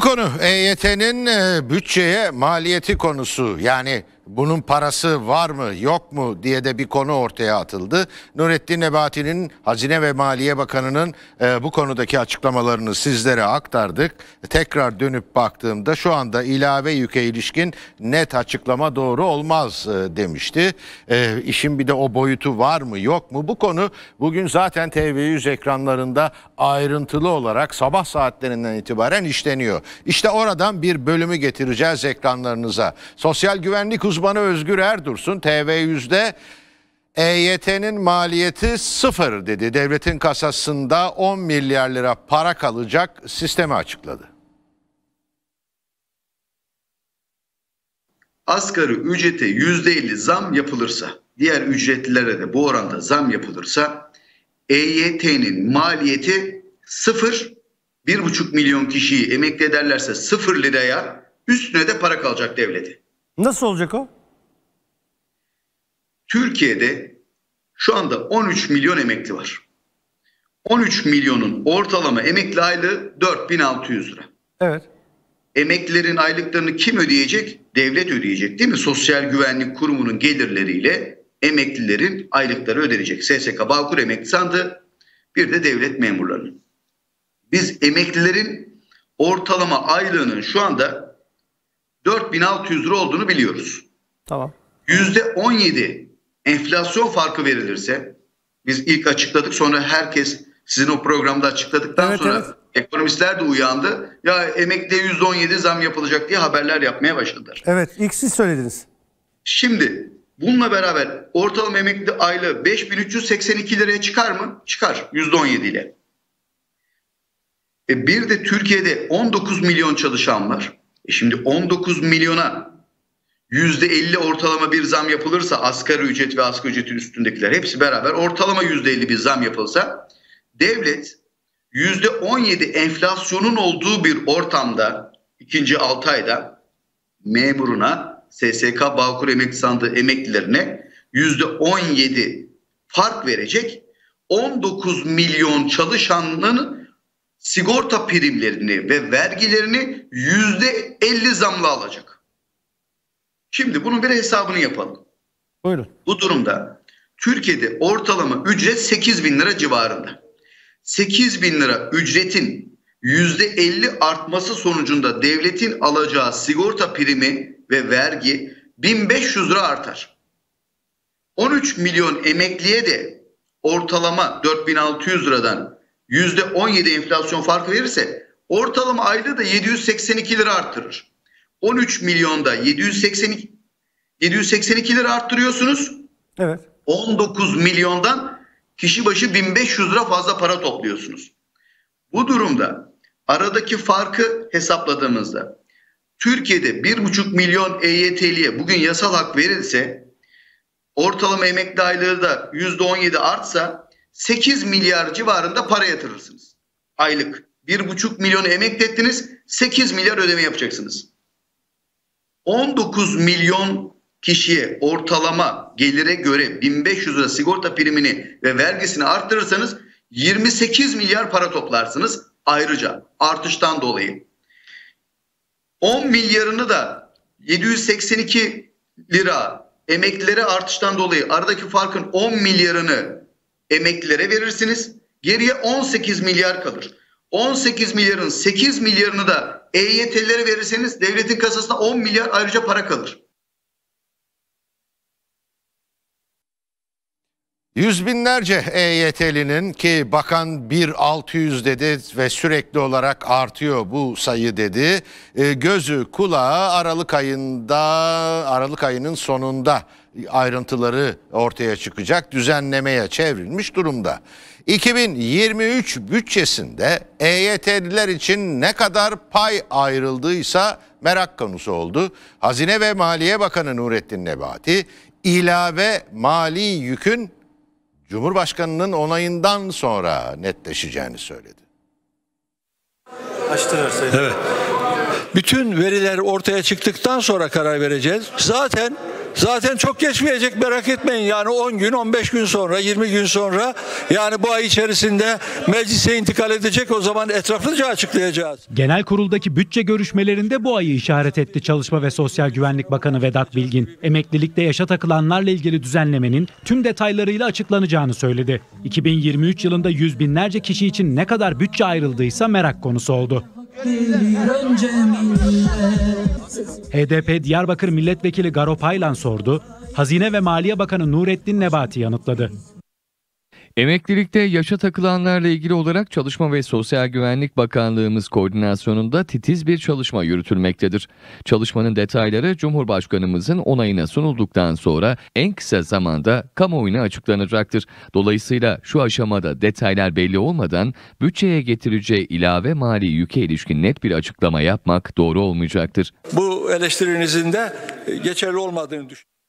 Bu konu EYT'nin e, bütçeye maliyeti konusu. Yani bunun parası var mı yok mu diye de bir konu ortaya atıldı. Nurettin Nebati'nin Hazine ve Maliye Bakanı'nın e, bu konudaki açıklamalarını sizlere aktardık. Tekrar dönüp baktığımda şu anda ilave yüke ilişkin net açıklama doğru olmaz e, demişti. E, işin bir de o boyutu var mı yok mu bu konu bugün zaten TV100 ekranlarında ayrıntılı olarak sabah saatlerinden itibaren işleniyor. İşte oradan bir bölümü getireceğiz ekranlarınıza. Sosyal güvenlik uzmanı uzmanı Özgür Erdursun TV100'de EYT'nin maliyeti sıfır dedi. Devletin kasasında 10 milyar lira para kalacak sistemi açıkladı. Asgari ücrete %50 zam yapılırsa, diğer ücretlilere de bu oranda zam yapılırsa EYT'nin maliyeti sıfır, bir buçuk milyon kişiyi emekli ederlerse sıfır liraya üstüne de para kalacak devleti. Nasıl olacak o? Türkiye'de şu anda 13 milyon emekli var. 13 milyonun ortalama emekli aylığı 4600 lira. Evet. Emeklilerin aylıklarını kim ödeyecek? Devlet ödeyecek değil mi? Sosyal Güvenlik Kurumu'nun gelirleriyle emeklilerin aylıkları ödenecek. SSK Bağkur emekli sandı bir de devlet memurlarının. Biz emeklilerin ortalama aylığının şu anda 4600 lira olduğunu biliyoruz. Tamam. %17 enflasyon farkı verilirse biz ilk açıkladık sonra herkes sizin o programda açıkladıktan evet, sonra evet. ekonomistler de uyandı. Ya emekliye %17 zam yapılacak diye haberler yapmaya başladılar. Evet ilk siz söylediniz. Şimdi bununla beraber ortalama emekli aylığı 5382 liraya çıkar mı? Çıkar %17 ile. E bir de Türkiye'de 19 milyon çalışan var. E şimdi 19 milyona %50 ortalama bir zam yapılırsa asgari ücret ve asgari ücretin üstündekiler hepsi beraber ortalama %50 bir zam yapılsa devlet %17 enflasyonun olduğu bir ortamda ikinci 6 ayda memuruna SSK Bağkur Emekli Sandığı emeklilerine %17 fark verecek. 19 milyon çalışanın sigorta primlerini ve vergilerini %50 zamla alacak. Şimdi bunun bir hesabını yapalım. Buyurun. Bu durumda Türkiye'de ortalama ücret 8 bin lira civarında. 8 bin lira ücretin %50 artması sonucunda devletin alacağı sigorta primi ve vergi 1500 lira artar. 13 milyon emekliye de ortalama 4600 liradan %17 enflasyon farkı verirse ortalama ayda da 782 lira arttırır. 13 milyonda 782 782 lira arttırıyorsunuz. Evet. 19 milyondan kişi başı 1500 lira fazla para topluyorsunuz. Bu durumda aradaki farkı hesapladığımızda Türkiye'de 1,5 milyon EYT'liye bugün yasal hak verilse ortalama emekli aylığı da %17 artsa 8 milyar civarında para yatırırsınız. Aylık. 1,5 milyon emeklettiniz 8 milyar ödeme yapacaksınız. 19 milyon kişiye ortalama gelire göre 1500 lira sigorta primini ve vergisini arttırırsanız 28 milyar para toplarsınız ayrıca artıştan dolayı. 10 milyarını da 782 lira emeklilere artıştan dolayı aradaki farkın 10 milyarını emeklilere verirsiniz. Geriye 18 milyar kalır. 18 milyarın 8 milyarını da EYT'lere verirseniz devletin kasasına 10 milyar ayrıca para kalır. Yüz binlerce EYT'linin ki bakan 1600 dedi ve sürekli olarak artıyor bu sayı dedi. E, gözü kulağı Aralık ayında Aralık ayının sonunda ayrıntıları ortaya çıkacak düzenlemeye çevrilmiş durumda. 2023 bütçesinde EYT'liler için ne kadar pay ayrıldıysa merak konusu oldu. Hazine ve Maliye Bakanı Nurettin Nebati ilave mali yükün Cumhurbaşkanı'nın onayından sonra netleşeceğini söyledi. Evet. Bütün veriler ortaya çıktıktan sonra karar vereceğiz. Zaten Zaten çok geçmeyecek merak etmeyin. Yani 10 gün, 15 gün sonra, 20 gün sonra yani bu ay içerisinde meclise intikal edecek. O zaman etraflıca açıklayacağız. Genel kuruldaki bütçe görüşmelerinde bu ayı işaret etti Çalışma ve Sosyal Güvenlik Bakanı Vedat Bilgin. Emeklilikte yaşa takılanlarla ilgili düzenlemenin tüm detaylarıyla açıklanacağını söyledi. 2023 yılında yüz binlerce kişi için ne kadar bütçe ayrıldıysa merak konusu oldu. HDP Diyarbakır Milletvekili Garo Paylan sordu. Hazine ve Maliye Bakanı Nurettin Nebati yanıtladı. Emeklilikte yaşa takılanlarla ilgili olarak Çalışma ve Sosyal Güvenlik Bakanlığımız koordinasyonunda titiz bir çalışma yürütülmektedir. Çalışmanın detayları Cumhurbaşkanımızın onayına sunulduktan sonra en kısa zamanda kamuoyuna açıklanacaktır. Dolayısıyla şu aşamada detaylar belli olmadan bütçeye getireceği ilave mali yüke ilişkin net bir açıklama yapmak doğru olmayacaktır. Bu eleştirinizin de geçerli olmadığını düşünüyorum.